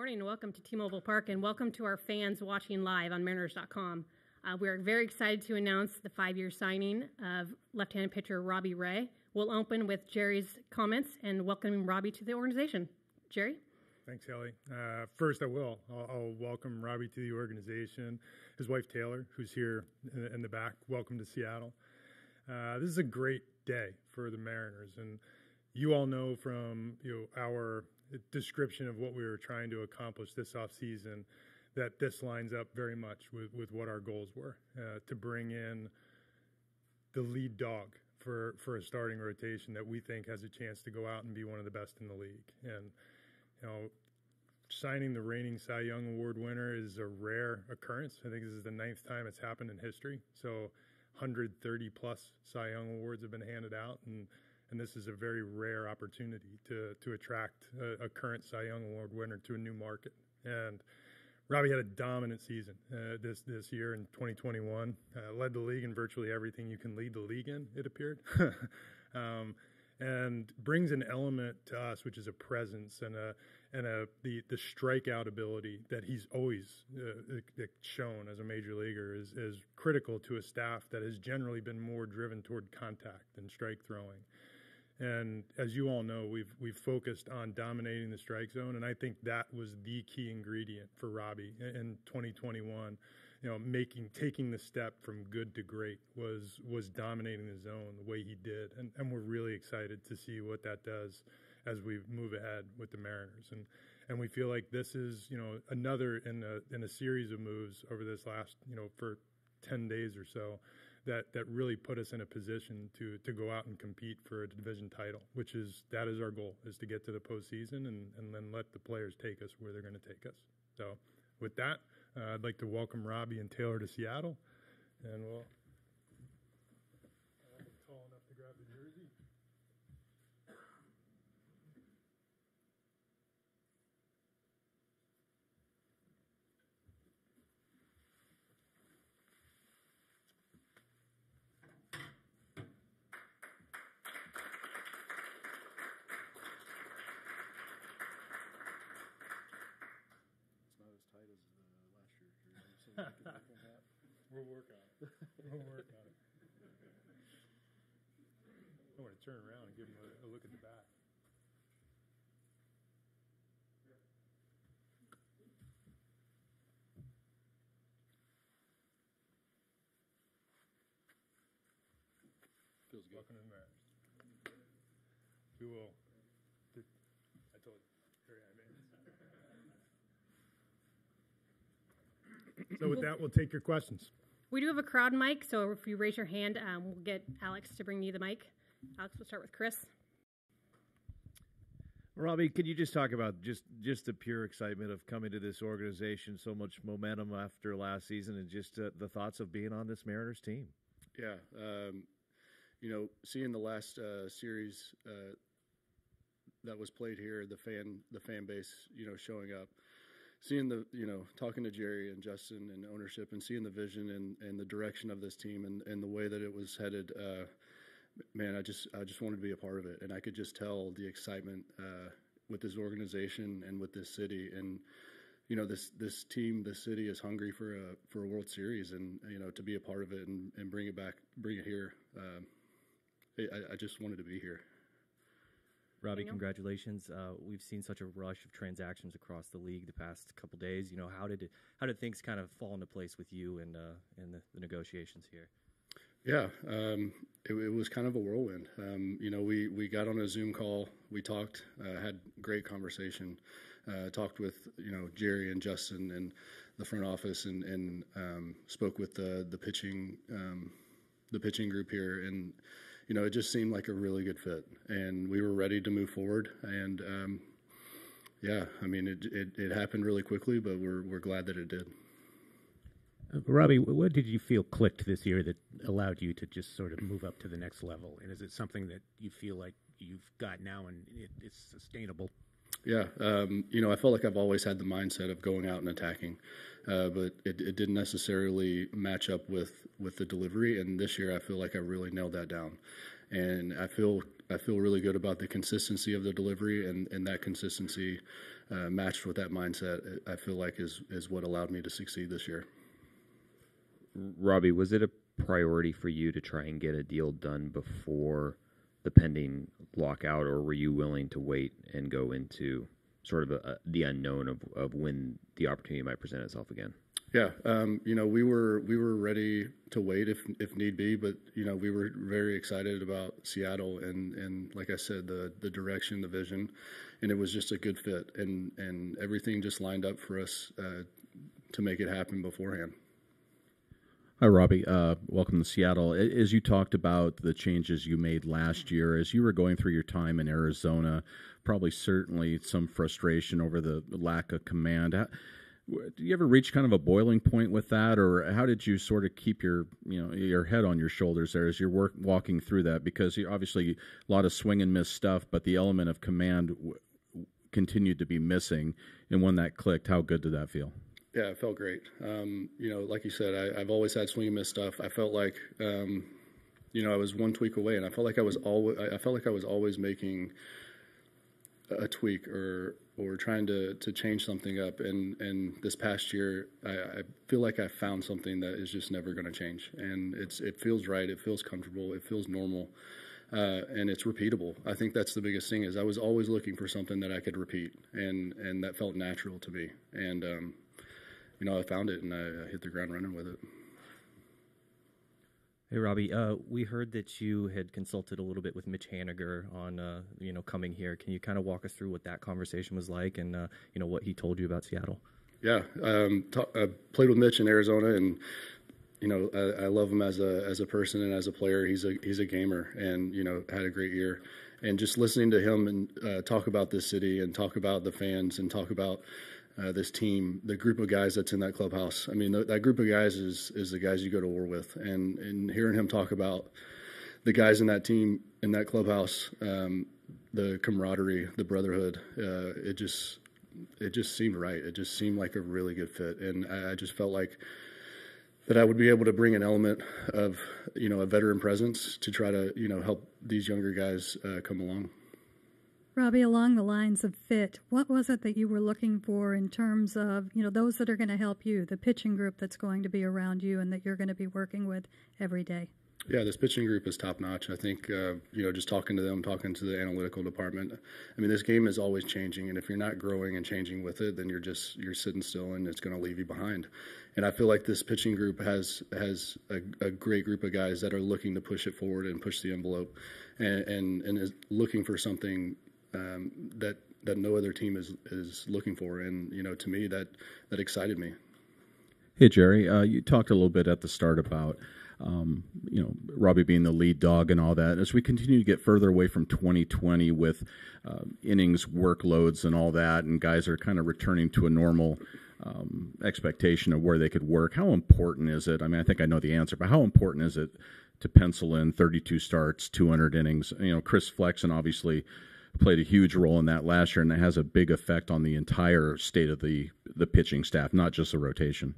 morning and welcome to T-Mobile Park and welcome to our fans watching live on Mariners.com. Uh, we are very excited to announce the five-year signing of left-handed pitcher Robbie Ray. We'll open with Jerry's comments and welcoming Robbie to the organization. Jerry? Thanks, Ellie. Uh, first, I will. I'll, I'll, welcome Robbie to the organization. His wife Taylor, who's here in, in the back. Welcome to Seattle. Uh, this is a great day for the Mariners, and you all know from you know our description of what we were trying to accomplish this offseason that this lines up very much with, with what our goals were uh, to bring in the lead dog for, for a starting rotation that we think has a chance to go out and be one of the best in the league. And, you know, signing the reigning Cy Young Award winner is a rare occurrence. I think this is the ninth time it's happened in history. So 130 plus Cy Young awards have been handed out, and and this is a very rare opportunity to to attract a, a current Cy Young Award winner to a new market. And Robbie had a dominant season uh, this this year in 2021. Uh, led the league in virtually everything you can lead the league in. It appeared. um, and brings an element to us, which is a presence and a and a the the strikeout ability that he's always uh, shown as a major leaguer is is critical to a staff that has generally been more driven toward contact than strike throwing. And as you all know, we've we've focused on dominating the strike zone, and I think that was the key ingredient for Robbie in 2021 you know, making taking the step from good to great was was dominating the zone the way he did, and and we're really excited to see what that does as we move ahead with the Mariners, and and we feel like this is you know another in a in a series of moves over this last you know for ten days or so that that really put us in a position to to go out and compete for a division title, which is that is our goal is to get to the postseason and and then let the players take us where they're going to take us. So with that. Uh, I'd like to welcome Robbie and Taylor to Seattle, and we'll. Tall enough to grab the jersey. We'll work on it. We'll work on it. I want to turn around and give him a, a look at the back. Feels good. Welcome to the Mariners. We will. I told you. Very high maintenance. So with that, we'll take your questions. We do have a crowd mic, so if you raise your hand, um, we'll get Alex to bring you the mic. Alex, we'll start with Chris. Robbie, could you just talk about just just the pure excitement of coming to this organization, so much momentum after last season, and just uh, the thoughts of being on this Mariners team? Yeah, um, you know, seeing the last uh, series uh, that was played here, the fan the fan base, you know, showing up seeing the you know talking to Jerry and Justin and ownership and seeing the vision and, and the direction of this team and, and the way that it was headed, uh, man, I just I just wanted to be a part of it, and I could just tell the excitement uh, with this organization and with this city and. You know this this team, this city is hungry for a for a World Series, and you know to be a part of it and, and bring it back, bring it here. Um, I, I just wanted to be here. Robbie, congratulations. Uh, we've seen such a rush of transactions across the league the past couple days. You know, how did it, how did things kind of fall into place with you and uh, in the, the, negotiations here? Yeah, um, it, it, was kind of a whirlwind. Um, you know, we we got on a Zoom call, we talked, uh, had great conversation, uh, talked with you know Jerry and Justin and the front office, and, and um, spoke with the the pitching um, the pitching group here and you know, it just seemed like a really good fit, and we were ready to move forward. And um, yeah, I mean, it, it, it happened really quickly, but we're we're glad that it did. Uh, Robbie, what did you feel clicked this year that allowed you to just sort of move up to the next level? And is it something that you feel like you've got now and it, it's sustainable? Yeah, um, you know, I felt like I've always had the mindset of going out and attacking, uh, but it, it, didn't necessarily match up with with the delivery. And this year, I feel like I really nailed that down, and I feel I feel really good about the consistency of the delivery, and and that consistency uh, matched with that mindset. I feel like is is what allowed me to succeed this year. Robbie, was it a priority for you to try and get a deal done before? The pending lockout, or were you willing to wait and go into sort of a, a, the unknown of, of when the opportunity might present itself again? Yeah, um, you know, we were we were ready to wait if if need be, but you know, we were very excited about Seattle and and like I said, the the direction, the vision, and it was just a good fit, and and everything just lined up for us uh, to make it happen beforehand. Hi, Robbie. Uh, welcome to Seattle. As you talked about the changes you made last year, as you were going through your time in Arizona, probably certainly some frustration over the lack of command. do you ever reach kind of a boiling point with that, or how did you sort of keep your you know your head on your shoulders there as you're work, walking through that? Because obviously a lot of swing and miss stuff, but the element of command w- continued to be missing. And when that clicked, how good did that feel? Yeah, it felt great. Um, you know, like you said, I, have always had swing and miss stuff. I felt like, um, you know, I was one tweak away, and I felt like I was always, I felt like I was always making a tweak or or trying to, to change something up. And, and this past year, I, I feel like I found something that is just never going to change. And it's it feels right. It feels comfortable. It feels normal. Uh, and it's repeatable. I think that's the biggest thing is I was always looking for something that I could repeat, and and that felt natural to me. And um, you know, I found it, and I, I hit the ground running with it. Hey Robbie, uh, we heard that you had consulted a little bit with Mitch Haniger on, uh, you know, coming here. Can you kind of walk us through what that conversation was like, and uh, you know what he told you about Seattle? Yeah, um, t- I played with Mitch in Arizona, and you know I, I, love him as a as a person and as a player. He's a he's a gamer, and you know had a great year. And just listening to him and uh, talk about this city, and talk about the fans, and talk about uh, this team, the group of guys that's in that clubhouse. I mean, th- that group of guys is is the guys you go to war with, and and hearing him talk about the guys in that team in that clubhouse, um, the camaraderie, the brotherhood, uh, it just it just seemed right. It just seemed like a really good fit, and I, I just felt like that I would be able to bring an element of you know a veteran presence to try to you know help these younger guys uh, come along. Robbie, along the lines of fit, what was it that you were looking for in terms of, you know, those that are going to help you, the pitching group that's going to be around you and that you're going to be working with every day? Yeah, this pitching group is top notch. I think, uh, you know, just talking to them, talking to the analytical department. I mean, this game is always changing, and if you're not growing and changing with it, then you're just you're sitting still, and it's going to leave you behind. And I feel like this pitching group has has a, a great group of guys that are looking to push it forward and push the envelope, and and, and is looking for something um, that that no other team is is looking for, and you know, to me, that that excited me. Hey Jerry, uh, you talked a little bit at the start about. Um, you know, Robbie being the lead dog and all that. As we continue to get further away from 2020 with uh, innings workloads and all that, and guys are kind of returning to a normal um, expectation of where they could work, how important is it? I mean, I think I know the answer, but how important is it to pencil in 32 starts, 200 innings? You know, Chris Flexen obviously played a huge role in that last year, and it has a big effect on the entire state of the the pitching staff, not just the rotation.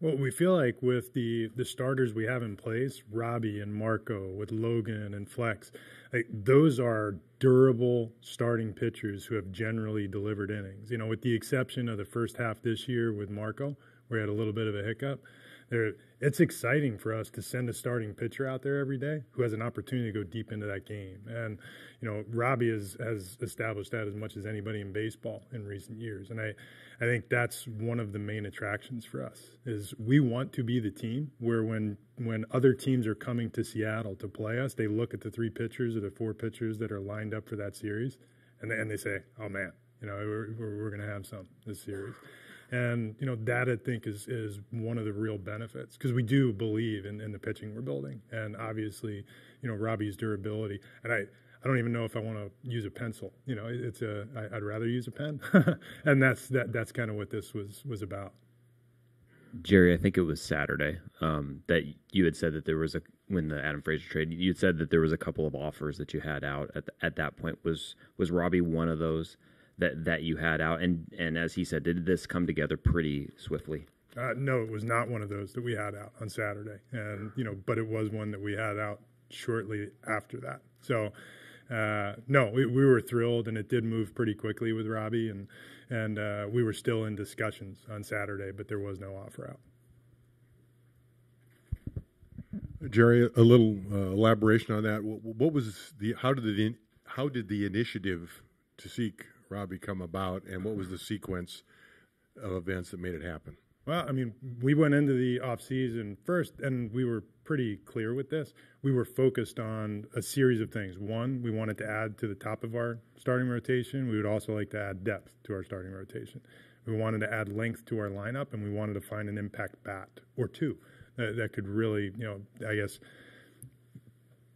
Well, we feel like with the the starters we have in place, Robbie and Marco, with Logan and Flex, like those are durable starting pitchers who have generally delivered innings. You know, with the exception of the first half this year with Marco, where he had a little bit of a hiccup there it's exciting for us to send a starting pitcher out there every day who has an opportunity to go deep into that game. And you know, Robbie has has established that as much as anybody in baseball in recent years. And I I think that's one of the main attractions for us is we want to be the team where when when other teams are coming to Seattle to play us, they look at the three pitchers or the four pitchers that are lined up for that series, and they, and they say, "Oh man, you know, we're we're, we're going to have some this series." And you know that I think is is one of the real benefits because we do believe in, in the pitching we're building, and obviously, you know Robbie's durability. And I I don't even know if I want to use a pencil. You know, it's a I, I'd rather use a pen, and that's that that's kind of what this was was about. Jerry, I think it was Saturday um, that you had said that there was a when the Adam Frazier trade. You had said that there was a couple of offers that you had out at the, at that point. Was was Robbie one of those? That that you had out? And and as he said, did this come together pretty swiftly? Uh, no, it was not one of those that we had out on Saturday, and you know, but it was one that we had out shortly after that. So, uh, no, we, we were thrilled, and it did move pretty quickly with Robbie, and and uh, we were still in discussions on Saturday, but there was no offer out. Jerry, a little uh, elaboration on that. What, what, was the how did the how did the initiative to seek Robbie come about, and what was the sequence of events that made it happen? Well, I mean, we went into the off season first, and we were pretty clear with this. We were focused on a series of things. One, we wanted to add to the top of our starting rotation. We would also like to add depth to our starting rotation. We wanted to add length to our lineup, and we wanted to find an impact bat or two that, that could really, you know, I guess,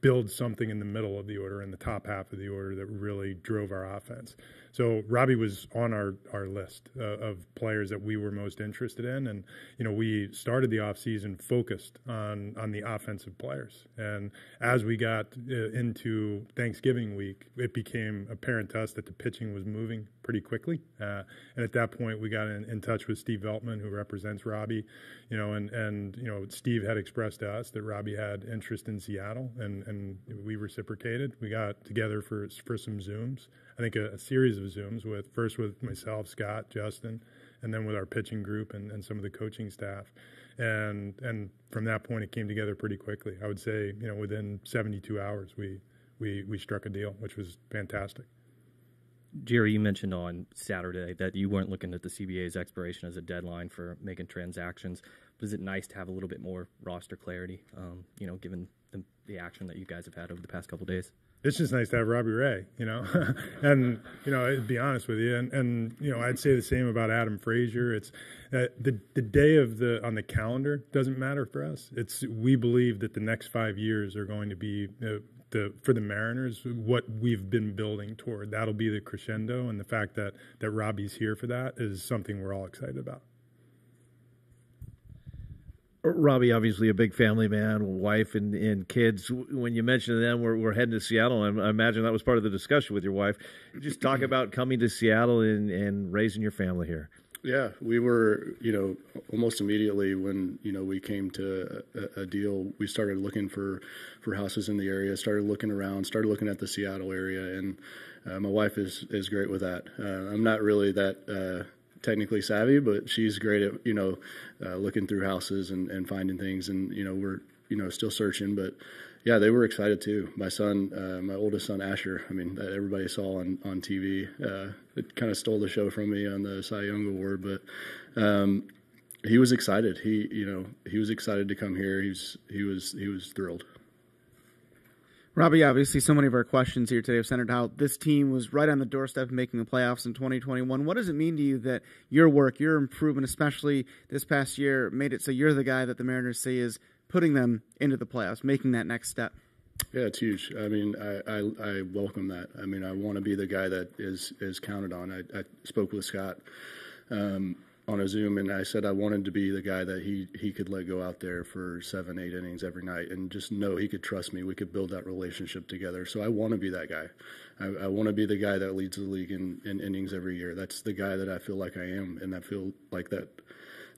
build something in the middle of the order, in the top half of the order that really drove our offense. So Robbie was on our, our list uh, of players that we were most interested in. And, you know, we started the offseason focused on, on the offensive players. And as we got uh, into Thanksgiving week, it became apparent to us that the pitching was moving pretty quickly. Uh, and at that point, we got in, in touch with Steve Veltman, who represents Robbie, you know, and, and, you know, Steve had expressed to us that Robbie had interest in Seattle and, and we reciprocated. We got together for, for some Zooms. I think a, a, series of Zooms with first with myself, Scott, Justin, and then with our pitching group and, and some of the coaching staff. And and from that point, it came together pretty quickly. I would say, you know, within 72 hours, we we we struck a deal, which was fantastic. Jerry, you mentioned on Saturday that you weren't looking at the CBA's expiration as a deadline for making transactions. But is it nice to have a little bit more roster clarity? Um, you know, given the, the action that you guys have had over the past couple days it's just nice to have Robbie Ray, you know, and you know, be honest with you, and, and you know, I'd say the same about Adam Frazier. It's uh, the the day of the on the calendar doesn't matter for us. It's we believe that the next five years are going to be uh, the for the Mariners what we've been building toward. That'll be the crescendo, and the fact that that Robbie's here for that is something we're all excited about. Robbie, obviously a big family man, wife and, and kids. When you mentioned them, we're, we're heading to Seattle. I, I imagine that was part of the discussion with your wife. Just talk about coming to Seattle and, and raising your family here. Yeah, we were, you know, almost immediately when you know we came to a, a, deal, we started looking for for houses in the area, started looking around, started looking at the Seattle area, and uh, my wife is is great with that. Uh, I'm not really that. Uh, technically savvy, but she's great at you know uh, looking through houses and, and finding things. And you know we're you know still searching, but yeah, they were excited too. My son, uh, my oldest son Asher. I mean, that everybody saw on on TV. Uh, it kind of stole the show from me on the Cy Young Award, but um, he was excited. He you know he was excited to come here. He was he was he was thrilled. Robbie, obviously, so many of our questions here today have centered how this team was right on the doorstep of making the playoffs in 2021. What does it mean to you that your work, your improvement, especially this past year, made it so you're the guy that the Mariners see is putting them into the playoffs, making that next step? Yeah, it's huge. I mean, I, I, I welcome that. I mean, I want to be the guy that is is counted on. I, I spoke with Scott um, on a Zoom, and I said I wanted to be the guy that he he could let go out there for seven, eight innings every night, and just know he could trust me. We could build that relationship together. So I want to be that guy. I, I want to be the guy that leads the league in, in innings every year. That's the guy that I feel like I am, and I feel like that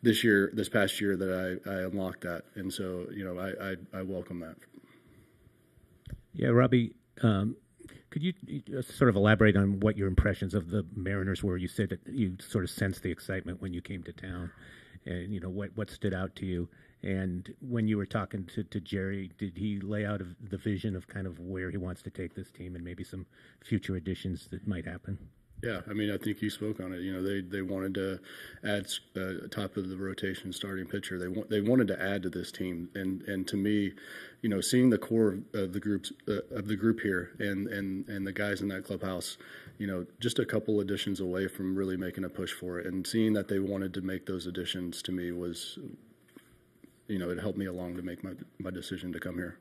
this year, this past year, that I, I unlocked that, and so you know I I, I welcome that. Yeah, Robbie. Um, could you uh, sort of elaborate on what your impressions of the Mariners were? You said that you sort of sensed the excitement when you came to town, and you know what what stood out to you. And when you were talking to, to Jerry, did he lay out of the vision of kind of where he wants to take this team and maybe some future additions that might happen? Yeah, I mean, I think you spoke on it. You know, they they wanted to add uh, top of the rotation starting pitcher. They want they wanted to add to this team, and and to me, you know, seeing the core of the groups uh, of the group here and and and the guys in that clubhouse, you know, just a couple additions away from really making a push for it, and seeing that they wanted to make those additions to me was, you know, it helped me along to make my my decision to come here.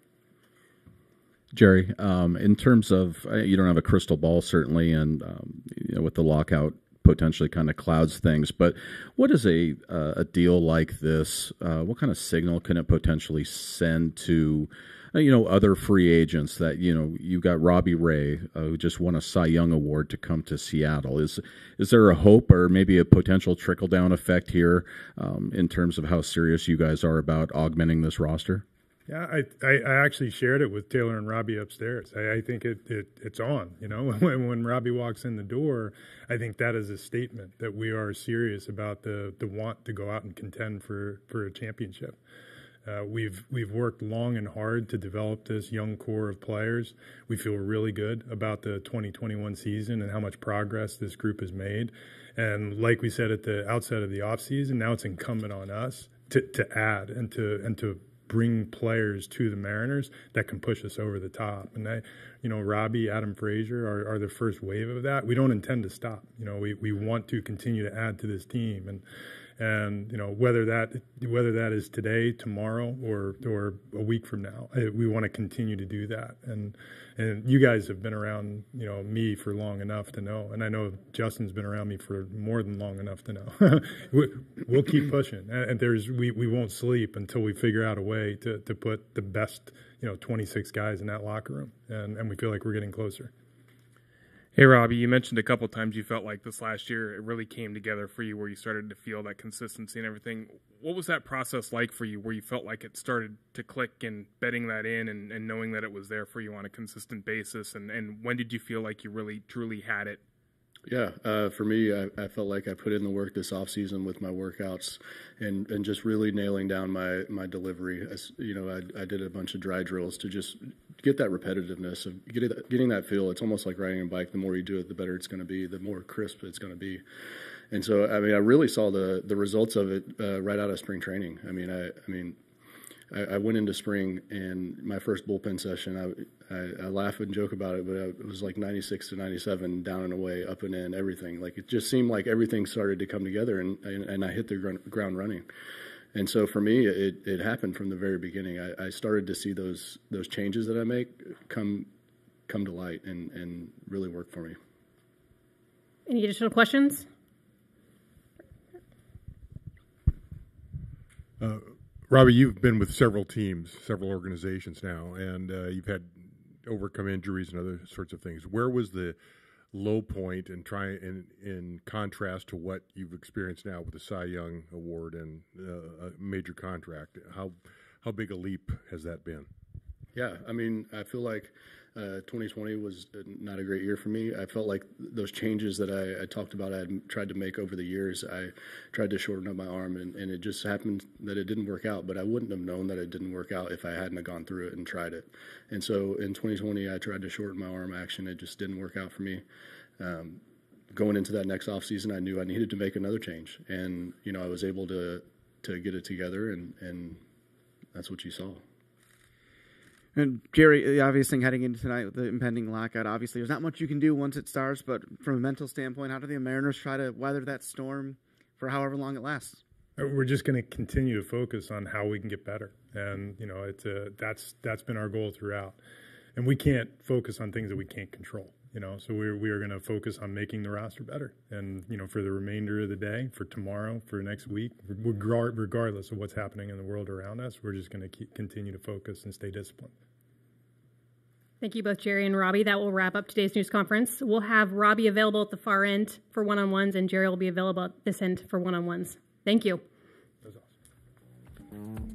Jerry, um, in terms of uh, you don't have a crystal ball certainly, and um, you know, with the lockout potentially kind of clouds things. But what is a uh, a deal like this? Uh, what kind of signal can it potentially send to uh, you know other free agents that you know you got Robbie Ray uh, who just won a Cy Young award to come to Seattle? Is is there a hope or maybe a potential trickle down effect here um, in terms of how serious you guys are about augmenting this roster? Yeah, I, I, I, actually shared it with Taylor and Robbie upstairs. I, I think it, it it's on. You know, when when Robbie walks in the door, I think that is a statement that we are serious about the the want to go out and contend for for a championship. Uh, we've we've worked long and hard to develop this young core of players. We feel really good about the 2021 season and how much progress this group has made. And like we said at the outset of the offseason, now it's incumbent on us to, to add and to and to bring players to the Mariners that can push us over the top. And I, you know, Robbie, Adam Frazier are, are the first wave of that. We don't intend to stop. You know, we, we want to continue to add to this team. And and you know whether that whether that is today, tomorrow, or or a week from now, we want to continue to do that. And and you guys have been around you know me for long enough to know, and I know Justin's been around me for more than long enough to know. we'll keep pushing, and there's we we won't sleep until we figure out a way to to put the best you know 26 guys in that locker room, and and we feel like we're getting closer. Hey, Robbie, you mentioned a couple times you felt like this last year it really came together for you where you started to feel that consistency and everything. What was that process like for you where you felt like it started to click and betting that in and, and knowing that it was there for you on a consistent basis? And, and when did you feel like you really truly had it yeah, uh, for me, I, I, felt like I put in the work this off season with my workouts, and, and just really nailing down my my delivery. As, you know, I, I did a bunch of dry drills to just get that repetitiveness of getting that, getting that feel. It's almost like riding a bike. The more you do it, the better it's going to be. The more crisp it's going to be. And so, I mean, I really saw the the results of it uh, right out of spring training. I mean, I I mean, I, I, went into spring and my first bullpen session, I, I, I, laugh and joke about it, but it was like 96 to 97, down and away, up and in, everything. Like it just seemed like everything started to come together, and and, and I hit the ground running. And so for me, it, it happened from the very beginning. I, I started to see those those changes that I make come come to light and, and really work for me. Any additional questions? Uh, Robbie, you've been with several teams, several organizations now, and uh, you've had overcome injuries and other sorts of things. Where was the low point and try in in contrast to what you've experienced now with the Cy Young Award and uh, a major contract? How how big a leap has that been? Yeah, I mean, I feel like uh, 2020 was not a great year for me. I felt like those changes that I, I, talked about, I had tried to make over the years. I tried to shorten up my arm, and, and, it just happened that it didn't work out. But I wouldn't have known that it didn't work out if I hadn't have gone through it and tried it. And so in 2020, I tried to shorten my arm action. It just didn't work out for me. Um, going into that next off season, I knew I needed to make another change, and you know I was able to to get it together, and and that's what you saw. And Jerry, the obvious thing heading into tonight with the impending lockout, obviously, there's not much you can do once it starts. But from a mental standpoint, how do the Mariners try to weather that storm for however long it lasts? Uh, we're just going to continue to focus on how we can get better, and you know, it's a, that's that's been our goal throughout. And we can't focus on things that we can't control. You know, so we're we are going to focus on making the roster better, and you know, for the remainder of the day, for tomorrow, for next week, regardless of what's happening in the world around us, we're just going to continue to focus and stay disciplined. Thank you both, Jerry and Robbie. That will wrap up today's news conference. We'll have Robbie available at the far end for one on ones, and Jerry will be available at this end for one on ones. Thank you. biggie biggie bump,